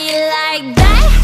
you like that?